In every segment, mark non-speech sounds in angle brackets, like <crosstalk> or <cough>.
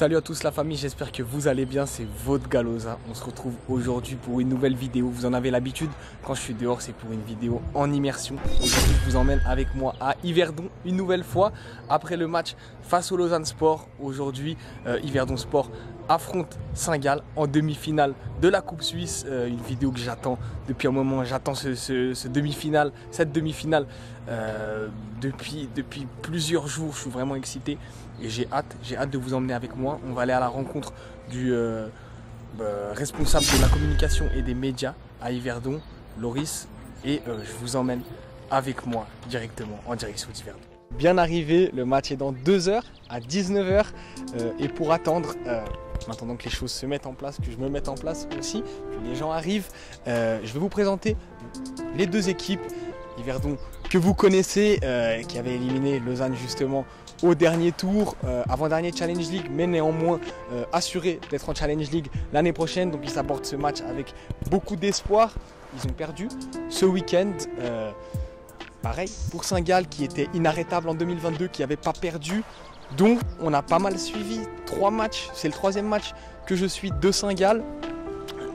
Salut à tous la famille, j'espère que vous allez bien, c'est votre Galoza. On se retrouve aujourd'hui pour une nouvelle vidéo. Vous en avez l'habitude, quand je suis dehors, c'est pour une vidéo en immersion. Aujourd'hui, je vous emmène avec moi à Yverdon une nouvelle fois après le match face au Lausanne Sport. Aujourd'hui, euh, Yverdon Sport affronte Saint-Gall en demi-finale de la Coupe Suisse. Euh, une vidéo que j'attends depuis un moment. J'attends ce, demi-finale, cette demi-finale euh, depuis, depuis plusieurs jours. Je suis vraiment excité et j'ai hâte, j'ai hâte de vous emmener avec moi. On va aller à la rencontre du euh, responsable de la communication et des médias à Yverdon, Loris, et je vous emmène avec moi directement en direction d'Yverdon. Bien arrivé, le match est dans 2 heures à 19h et pour attendre maintenant que les choses se mettent en place, que je me mette en place aussi, que les gens arrivent. Euh, je vais vous présenter les deux équipes. Yverdon que vous connaissez, euh, qui avait éliminé Lausanne justement au dernier tour, euh, avant-dernier Challenge League, mais néanmoins assuré d'être en Challenge League l'année prochaine. Donc ils abordent ce match avec beaucoup d'espoir. Ils ont perdu ce week-end. pareil pour Saint-Gall qui était inarrêtable en 2022, qui n'avait pas perdu donc on a pas mal suivi trois matchs. C'est le troisième match que je suis de Saint-Gall.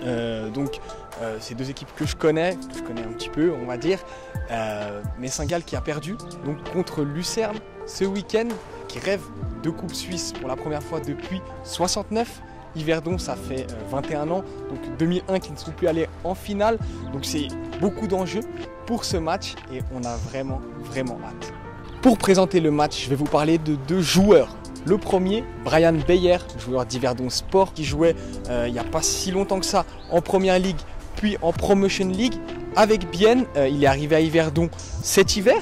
Euh, donc euh, c'est deux équipes que je connais, que je connais un petit peu, on va dire. Euh, mais Saint-Gall qui a perdu donc contre Lucerne ce week-end, qui rêve de Coupe Suisse pour la première fois depuis 69. Yverdon, ça fait 21 ans, donc 2001 qui ne sont plus allés en finale. Donc c'est beaucoup d'enjeux pour ce match et on a vraiment, vraiment hâte. Pour présenter le match, je vais vous parler de deux joueurs. Le premier, Brian Beyer, joueur d'Yverdon Sport, qui jouait euh, il n'y a pas si longtemps que ça en Première Ligue, puis en Promotion League. Avec Bienne, euh, il est arrivé à Yverdon cet hiver.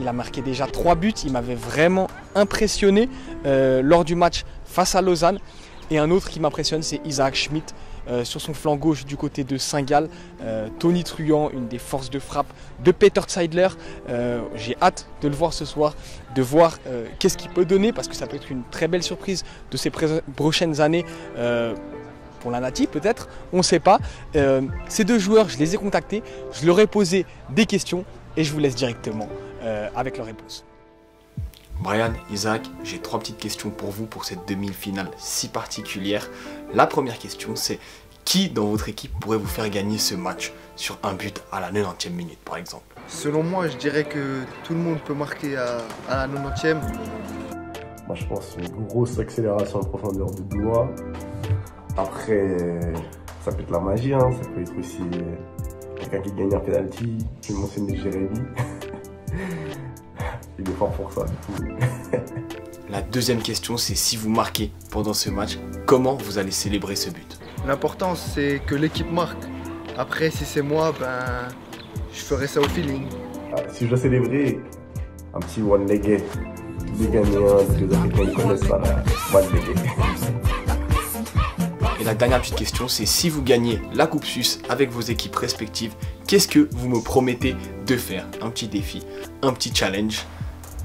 Il a marqué déjà trois buts. Il m'avait vraiment impressionné euh, lors du match face à Lausanne. Et un autre qui m'impressionne, c'est Isaac Schmidt, euh, sur son flanc gauche du côté de Saint-Gall. Euh, Tony Truant, une des forces de frappe de Peter Zeidler. J'ai hâte de le voir ce soir, de voir qu'est-ce qu'il peut donner parce que ça peut être une très belle surprise de ces prochaines années pour la Nati peut-être, on ne sait pas. ces deux joueurs, je les ai contactés, je leur ai posé des questions et je vous laisse directement avec leurs réponses. Brian, Isaac, j'ai trois petites questions pour vous pour cette demi-finale si particulière. La première question, c'est qui dans votre équipe pourrait vous faire gagner ce match sur un but à la 90e minute par exemple? Selon moi, je dirais que tout le monde peut marquer à, la 90e. Moi, je pense une grosse accélération en profondeur de doigt. Après, ça peut être la magie, hein. ça peut être aussi quelqu'un qui gagne un penalty. Je vais mentionner Jérémy. <laughs> <laughs> Il est fort pour ça. <laughs> La deuxième question, c'est si vous marquez pendant ce match, comment vous allez célébrer ce but? L'important, c'est que l'équipe marque. Après, si c'est moi, ben, je ferai ça au feeling. Ah, si je dois célébrer, un petit one-legged. Les gagnants, les Africains, ils connaissent ça, one-legged. Et la dernière petite question, c'est si vous gagnez la Coupe Suisse avec vos équipes respectives, qu'est-ce que vous me promettez de faire? Un petit défi, un petit challenge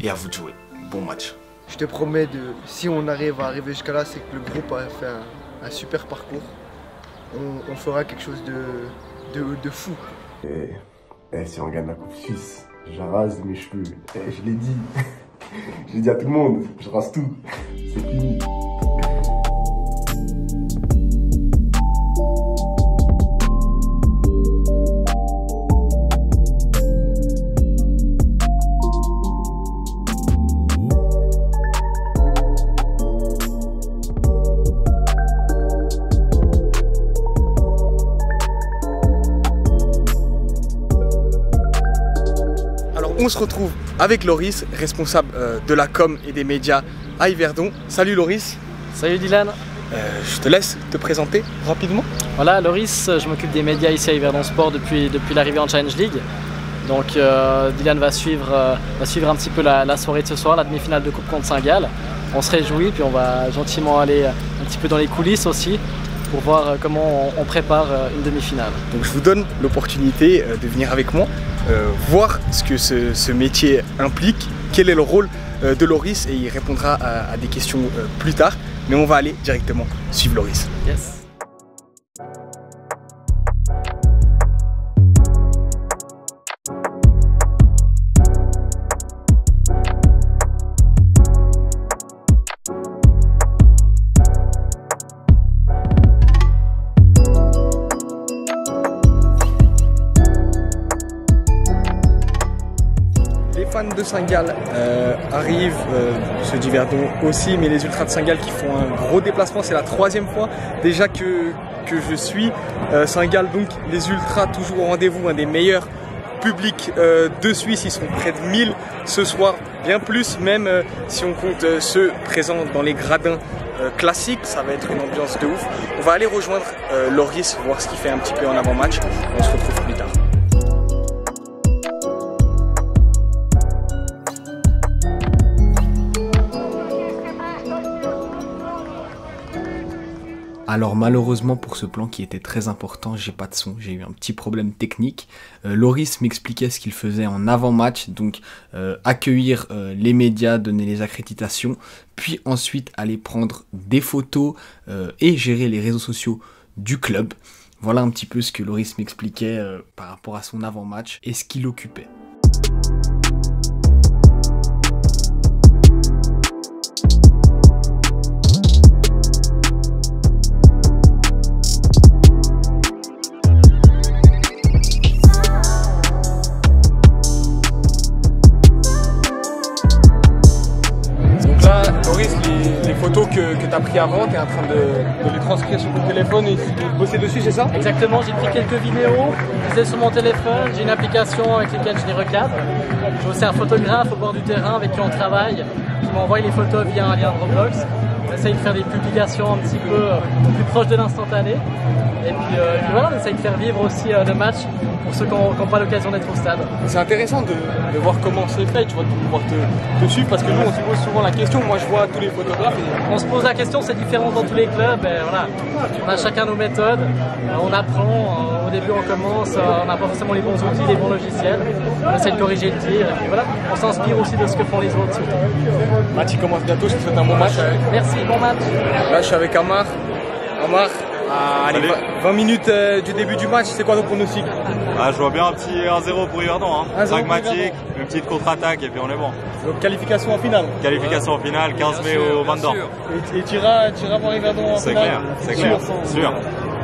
et à vous de jouer. Bon match. Je te promets, de, si on arrive à arriver jusqu'à là, c'est que le groupe a fait un, super parcours. On, fera quelque chose de, de, fou. Et, si on gagne la Coupe Suisse, j'arrase mes cheveux. je l'ai dit. <laughs> je l'ai dit à tout le monde, je rase tout. C'est fini. On se retrouve avec Loris, responsable euh, de la com et des médias à Yverdon. Salut Loris. Salut Dylan. Euh, je te laisse te présenter rapidement. Voilà, Loris, je m'occupe des médias ici à Yverdon Sport depuis, depuis l'arrivée en Challenge League. Donc euh, Dylan va suivre, va suivre un petit peu la, soirée de ce soir, la demi-finale de Coupe contre Saint-Gall. On se réjouit, puis on va gentiment aller un petit peu dans les coulisses aussi pour voir comment on prépare une demi-finale. Donc je vous donne l'opportunité de venir avec moi voir ce que ce, métier implique, quel est le rôle euh, de Loris et il répondra à, des questions euh, plus tard. Mais on va aller directement suivre Loris. Saint-Gall euh, arrivent, euh, ceux d'Yverdon aussi, mais les Ultras de Saint-Gall qui font un gros déplacement. C'est la troisième fois déjà que, que je suis euh, Saint-Gall. Donc les Ultras toujours au rendez-vous, un des meilleurs publics euh, de Suisse. Ils sont près de 1000 ce soir, bien plus même euh, si on compte ceux présents dans les gradins classiques. Ça va être une ambiance de ouf. On va aller rejoindre euh, Loris, voir ce qu'il fait un petit peu en avant-match. On se retrouve Alors malheureusement pour ce plan qui était très important, j'ai pas de son, j'ai eu un petit problème technique. Euh, Loris m'expliquait ce qu'il faisait en avant-match, donc euh, accueillir euh, les médias, donner les accréditations, puis ensuite aller prendre des photos et gérer les réseaux sociaux du club. Voilà un petit peu ce que Loris m'expliquait par rapport à son avant-match et ce qu'il occupait. Photos que, que tu as prises avant, tu es en train de, les transcrire sur ton téléphone et de bosser dessus, c'est ça? Exactement, j'ai pris quelques vidéos, je les sur mon téléphone, j'ai une application avec laquelle je les recadre. J'ai aussi un photographe au bord du terrain avec qui on travaille, qui m'envoie les photos via un lien Dropbox. On essaye de faire des publications un petit peu euh, plus proches de l'instantané. Et puis, euh, et puis voilà, on essaye de faire vivre aussi euh, le match pour ceux qui n'ont pas l'occasion d'être au stade. C'est intéressant de, de voir comment c'est fait, tu vois, de pouvoir te, te suivre parce que nous on se pose souvent la question. Moi je vois tous les photographes et On se pose la question, c'est différent dans tous les clubs. Et voilà, on a chacun nos méthodes, on apprend. Début, on commence, euh, on n'a pas forcément les bons outils, les bons logiciels. On essaie de corriger le tir. Et puis voilà, on s'inspire aussi de ce que font les autres. surtout. le match il commence bientôt, je te souhaite un bon match. Merci, bon match. Là je suis avec Amar. Amar, à, allez, Salut. 20 20 minutes euh, du début du match, c'est quoi ton pronostic Ah, je vois bien un petit 1-0 pour Yverdon. Hein. 1-0 pour Pragmatique, une petite contre-attaque et puis on est bon. Donc qualification en finale. Qualification en finale, 15 mai au Van Dorn. Et, et tu iras, voir Yverdon en C'est finale clair, c'est clair. Sûr.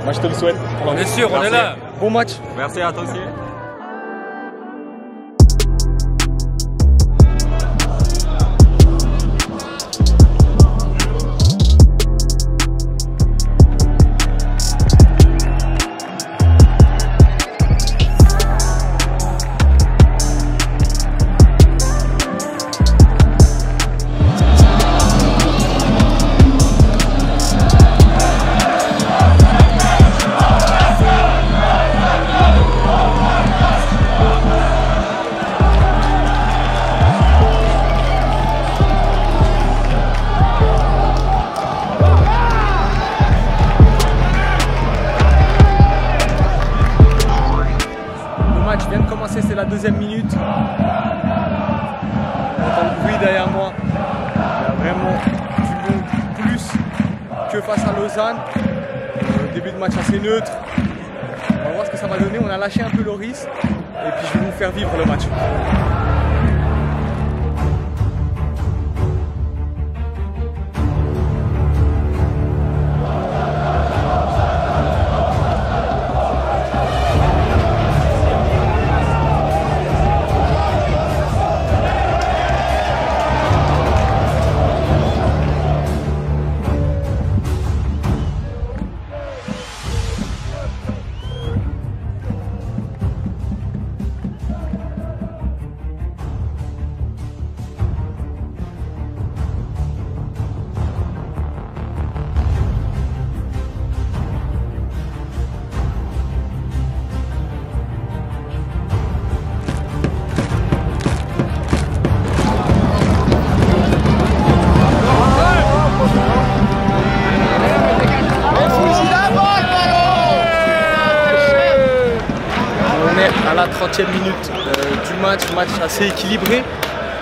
Moi je te le souhaite. On est sûr, on est là. Bon match. Merci à toi aussi. Euh, début de match assez neutre. On va voir ce que ça va donner. On a lâché un peu Loris. Et puis je vais vous faire vivre le match. 30e minute euh, du match, match assez équilibré.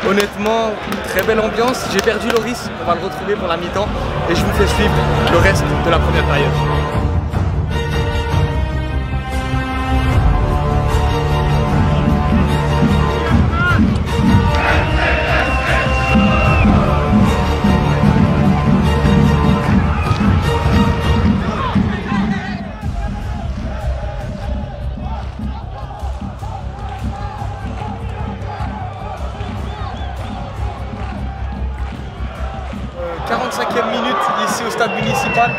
Honnêtement, très belle ambiance. J'ai perdu Loris, on va le retrouver pour la mi-temps et je vous fais suivre le reste de la première période. 55e minute ici au stade municipal.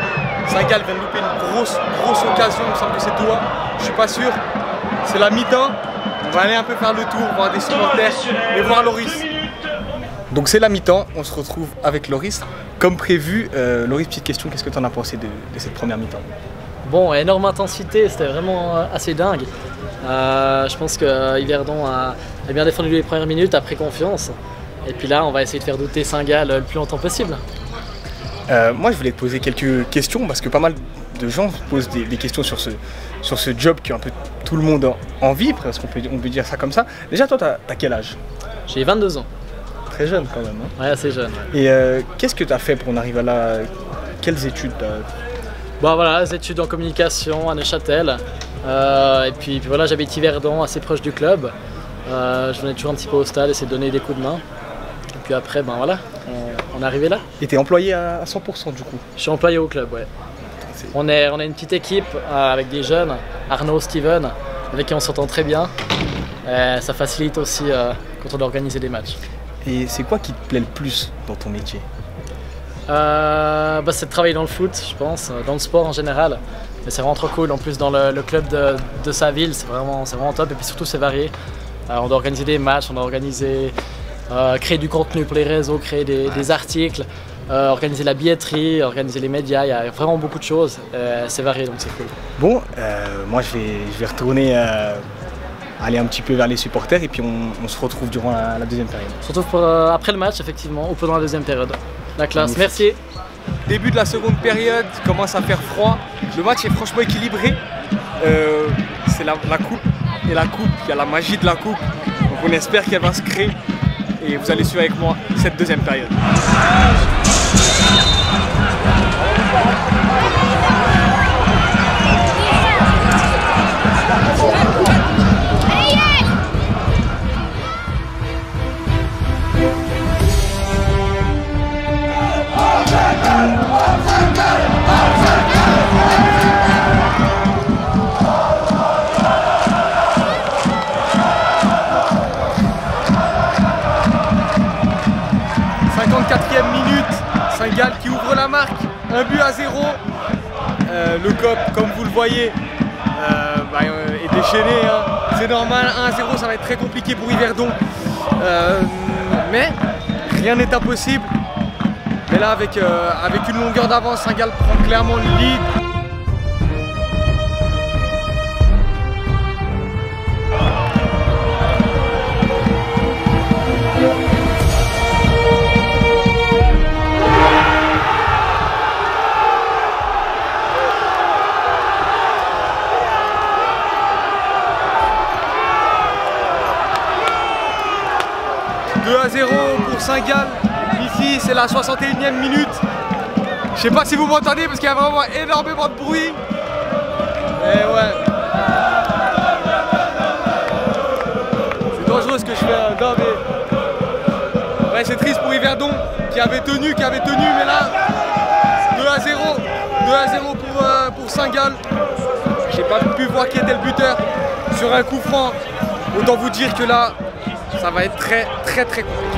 Saint-Gall vient de louper une grosse, grosse occasion. Il me semble que c'est toi. Je suis pas sûr. C'est la mi-temps. On va aller un peu faire le tour, voir des supporters et voir Loris. Donc c'est la mi-temps. On se retrouve avec Loris. Comme prévu, euh, Loris, petite question. Qu'est-ce que tu en as pensé de, cette première mi-temps? Bon, énorme intensité, c'était vraiment euh, assez dingue. Euh, je pense que Yverdon a, a bien défendu les premières minutes, a pris confiance. Et puis là, on va essayer de faire douter Saint-Gall le plus longtemps possible. Euh, moi, je voulais te poser quelques questions parce que pas mal de gens posent des, des questions sur ce, sur ce job que un peu tout le monde en vit, presque on peut, on peut dire ça comme ça. Déjà, toi, t'as as quel âge? J'ai 22 ans, Très jeune quand même. hein. ouais, assez jeune. Et euh, qu'est-ce que tu as fait pour en arriver là? Quelles études t'as- Bon voilà, les études en communication à Neuchâtel. Euh, et puis, puis voilà, j'habite Yverdon, assez proche du club. Euh, je venais toujours un petit peu au stade, essayer de donner des coups de main. Et puis après, ben voilà, on, on est arrivé là? Et t'es employé à à 100% du coup Je suis employé au club, ouais. On est, on est une petite équipe euh, avec des jeunes, Arnaud, Steven, avec qui on s'entend très bien. Euh, ça facilite aussi euh, quand on doit organiser des matchs. Et c'est quoi qui te plaît le plus dans ton métier? Euh, bah, c'est de travailler dans le foot, je pense, dans le sport en général. Mais c'est vraiment trop cool. En plus, dans le, le club de, de sa ville, c'est vraiment, c'est vraiment top. Et puis surtout, c'est varié. On doit organiser des matchs, on doit organiser, créer du contenu pour les réseaux, créer des, des articles, euh, organiser la billetterie, organiser les médias. Il y a vraiment beaucoup de choses. Euh, c'est varié, donc c'est cool. Bon, euh, moi je vais, je vais retourner euh, aller un petit peu vers les supporters et puis on, on se retrouve durant la, la deuxième période. Surtout pour, euh, après le match, effectivement, ou pendant la deuxième période. La classe. Magnifique. Merci. Début de la seconde période, il commence à faire froid. Le match est franchement équilibré. Euh, c'est la, la coupe et la coupe, il y a la magie de la coupe. Donc on espère qu'elle va se créer. Et vous allez suivre avec moi cette deuxième période. – un but à zéro. Euh, le COP, comme vous le voyez, euh, bah, euh, est déchaîné. hein. C'est normal, 1-0, ça va être très compliqué pour Yverdon. Euh, mais rien n'est impossible. Mais là, avec, avec une longueur d'avance, Saint-Gall prend clairement le lead. « Ici, c'est la 61e minute. Je sais pas si vous m'entendez parce qu'il y a vraiment énormément de bruit. Et ouais. C'est dangereux ce que je fais. hein. Mais. Ouais, c'est triste pour Yverdon qui avait tenu, qui avait tenu, mais là. 2 à 0. 2 à 0 pour, euh, pour Saint-Gall. J'ai pas pu voir qui était le buteur sur un coup franc. Autant vous dire que là, ça va être très très très compliqué.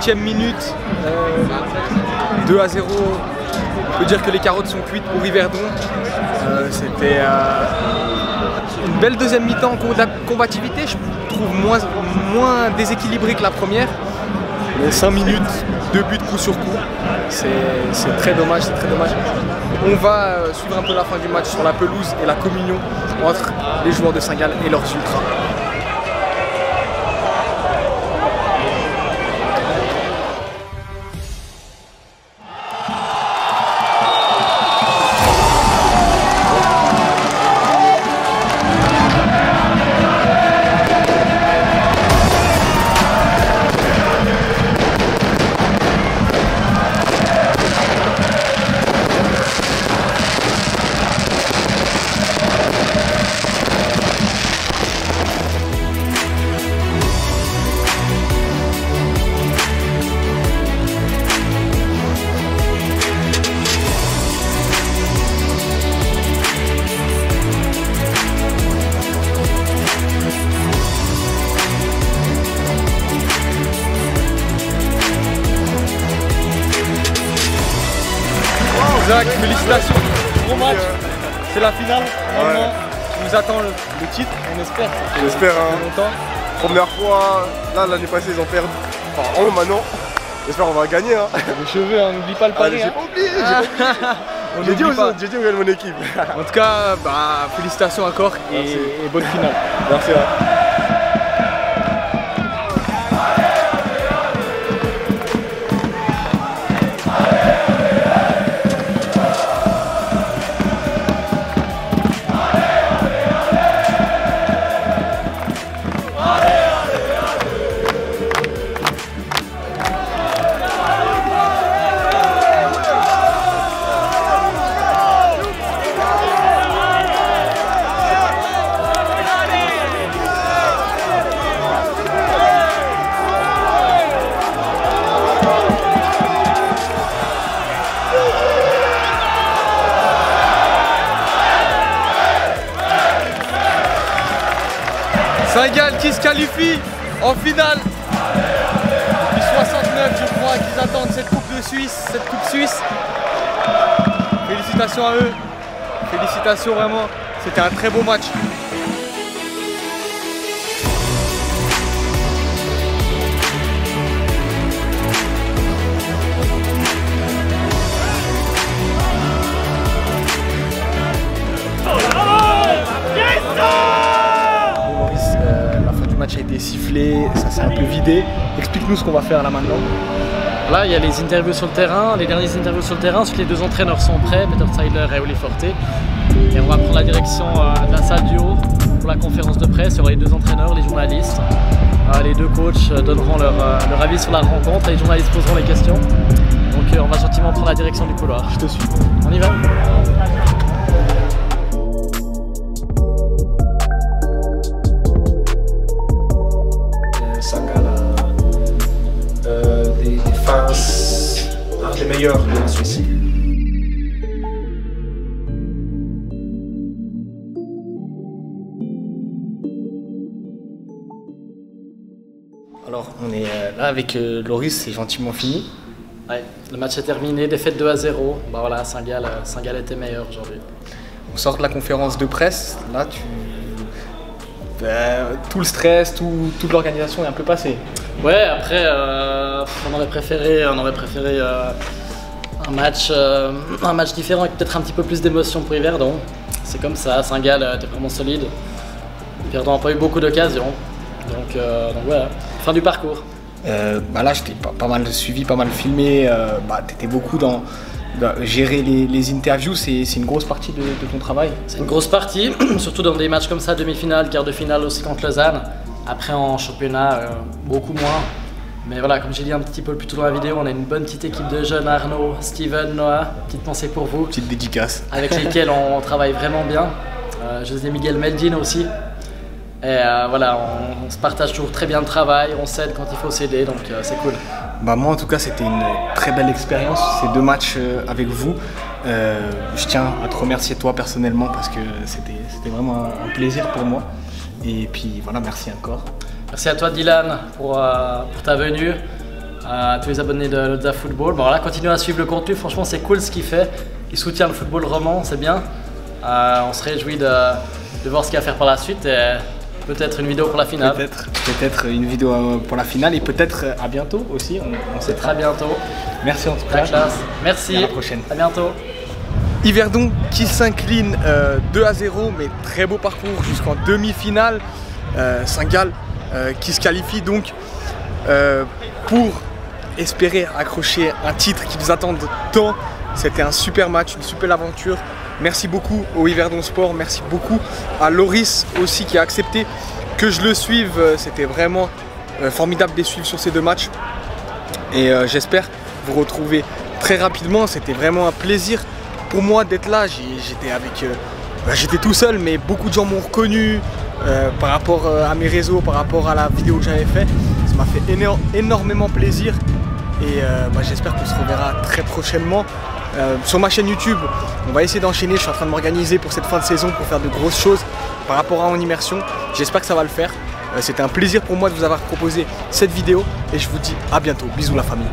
8ème minute, euh, 2 à 0. On peut dire que les carottes sont cuites pour Yverdon. Euh, C'était euh, une belle deuxième mi-temps en combativité. Je trouve moins, moins déséquilibrée que la première. Mais 5 minutes, 2 buts coup sur coup, c'est très dommage, c'est très dommage. On va euh, suivre un peu la fin du match sur la pelouse et la communion entre les joueurs de Saint-Gall et leurs ultras. La finale. Nous attends le, le titre, on espère. Ça fait hein. longtemps. Première fois, là l'année passée ils ont perdu. Enfin, oh maintenant. J'espère qu'on va gagner. Hein. Les cheveux, hein, n'oublie pas le Ah, pari. j'ai hein. oublié, j'ai pas oublié. <laughs> On J'ai dit aux j'ai mon équipe. En tout cas, bah, félicitations encore et, et bonne finale. Merci. hein. Saint-Gall qui se qualifie en finale. Depuis 69, je crois qu'ils attendent cette Coupe de Suisse, cette Coupe Suisse. Félicitations à eux. Félicitations vraiment. C'était un très beau match. Match a été sifflée, ça s'est un peu vidé. Explique-nous ce qu'on va faire là maintenant. Là, il y a les interviews sur le terrain, les dernières interviews sur le terrain. Ensuite, les deux entraîneurs sont prêts, Peter Tyler et Oli Forte. Et on va prendre la direction euh, de la salle du haut pour la conférence de presse. Il y aura les deux entraîneurs, les journalistes. Euh, les deux coachs euh, donneront leur, leur avis sur la rencontre et les journalistes poseront les questions. Donc, on va gentiment prendre la direction du couloir. Je te suis. On y va meilleurs de la Suisse. Alors, on est euh, là avec euh, Loris, c'est gentiment fini. Ouais, Le match est terminé, défaite 2 à 0. Bah voilà, Saint-Gall euh, Saint-Gall était meilleur aujourd'hui. On sort de la conférence de presse. Là, tu. Ben, tout le stress, tout- toute l'organisation est un peu passée. Ouais, après, euh, on aurait préféré, on aurait préféré euh, un, match, euh, un match différent avec peut-être un petit peu plus d'émotion pour Yverdon. C'est comme ça, Saint-Gall euh, était vraiment solide. Yverdon n'a pas eu beaucoup d'occasions. Donc, euh, donc voilà, fin du parcours. Euh, bah là, je t'ai pas, pas mal suivi, pas mal filmé. Bah, tu étais beaucoup dans, dans gérer les, les interviews. C'est une grosse partie de, de ton travail. C'est une grosse partie, <clears throat> surtout dans des matchs comme ça, demi-finale, quart de finale aussi contre Lausanne. Après en championnat, beaucoup moins. Mais voilà, comme j'ai dit un petit peu plus tôt dans la vidéo, on a une bonne petite équipe de jeunes, Arnaud, Steven, Noah, petite pensée pour vous, Petite dédicace. avec lesquels on <laughs> travaille vraiment bien. Euh, José Miguel Meldin aussi. Et euh, voilà, on, on se partage toujours très bien le travail, on s'aide quand il faut s'aider, donc euh, c'est cool. Bah moi en tout cas c'était une très belle expérience ces deux matchs avec vous. Je tiens à te remercier toi personnellement parce que c'était vraiment un plaisir pour moi. Et puis voilà merci encore. Merci à toi Dylan pour, euh, pour ta venue. à tous les abonnés de Lodza Football. Bon, voilà, continuez à suivre le contenu, franchement c'est cool ce qu'il fait. Il soutient le football roman, c'est bien. Euh, on se réjouit de, de voir ce qu'il va faire par la suite et peut-être une vidéo pour la finale. Peut-être, peut-être une vidéo euh, pour la finale et peut-être à bientôt aussi. On, on sait très bientôt. Merci en tout cas. Merci. À la prochaine. À bientôt. Yverdon qui s'incline euh, 2 à 0, mais très beau parcours jusqu'en demi-finale. Euh, Saint-Gall qui se qualifie donc euh, pour espérer accrocher un titre qu'ils attendent tant. C'était un super match, une super aventure. Merci beaucoup au Yverdon Sport, merci beaucoup à Loris aussi qui a accepté que je le suive. Euh, C'était vraiment euh, formidable de suivre sur ces deux matchs. Et euh, j'espère vous retrouver très rapidement. C'était vraiment un plaisir pour moi d'être là. J'étais avec, euh, bah, j'étais tout seul, mais beaucoup de gens m'ont reconnu euh, par rapport euh, à mes réseaux, par rapport à la vidéo que j'avais fait. Ça m'a fait éno- énormément plaisir. Et euh, bah, j'espère qu'on se reverra très prochainement. Sur ma chaîne YouTube, on va essayer d'enchaîner. Je suis en train de m'organiser pour cette fin de saison pour faire de grosses choses par rapport à mon immersion. J'espère que ça va le faire. C'était un plaisir pour moi de vous avoir proposé cette vidéo et je vous dis à bientôt. Bisous la famille.